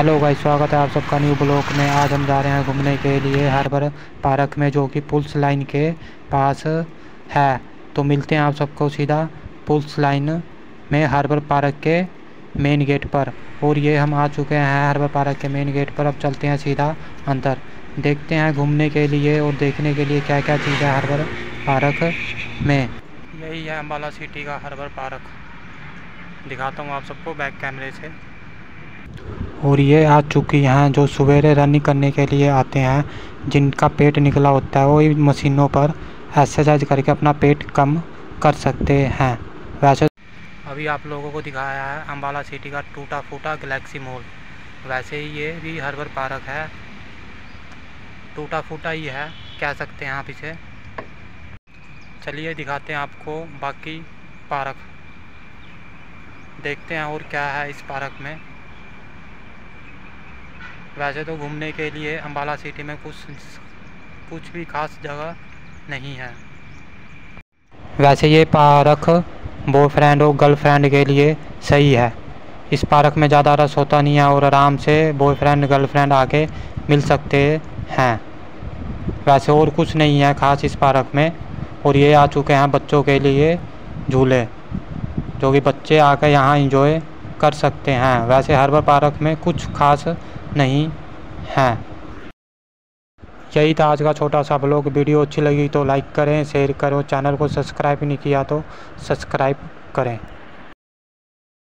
Hello भाई स्वागत है आप सबका न्यू ब्लॉक में। आज हम जा रहे हैं घूमने के लिए हार्बर पार्क में, जो कि पुल्स लाइन के पास है। तो मिलते हैं आप सबको सीधा पुल्स लाइन में हार्बर पार्क के मेन गेट पर। और ये हम आ चुके हैं हार्बर पार्क के मेन गेट पर। अब चलते हैं सीधा अंदर। देखते हैं घूमने के लिए और देखने के लिए क्या क्या चीज़ है हार्बर पार्क में। यही है अम्बाला सिटी का हार्बर पार्क। दिखाता हूँ आप सबको बैक कैमरे से। और ये आ चुकी हैं जो सवेरे रनिंग करने के लिए आते हैं, जिनका पेट निकला होता है वो मशीनों पर एक्सरसाइज करके अपना पेट कम कर सकते हैं। वैसे अभी आप लोगों को दिखाया है अम्बाला सिटी का टूटा फूटा गलेक्सी मॉल। वैसे ही ये भी हरबर पार्क है। टूटा फूटा ही है, कह सकते हैं आप इसे। चलिए दिखाते हैं आपको बाकी पार्क। देखते हैं और क्या है इस पार्क में। वैसे तो घूमने के लिए अम्बाला सिटी में कुछ कुछ भी खास जगह नहीं है। वैसे ये पार्क बॉयफ्रेंड और गर्लफ्रेंड के लिए सही है। इस पार्क में ज़्यादा रस होता नहीं है और आराम से बॉयफ्रेंड गर्लफ्रेंड आके मिल सकते हैं। वैसे और कुछ नहीं है ख़ास इस पार्क में और ये आ चुके हैं बच्चों के लिए झूले, जो कि बच्चे आकर यहाँ इंजॉय कर सकते हैं। वैसे हर्बल पार्क में कुछ खास नहीं है। यही था आज का छोटा सा ब्लॉग वीडियो अच्छी लगी तो लाइक करें शेयर करें चैनल को सब्सक्राइब नहीं किया तो सब्सक्राइब करें।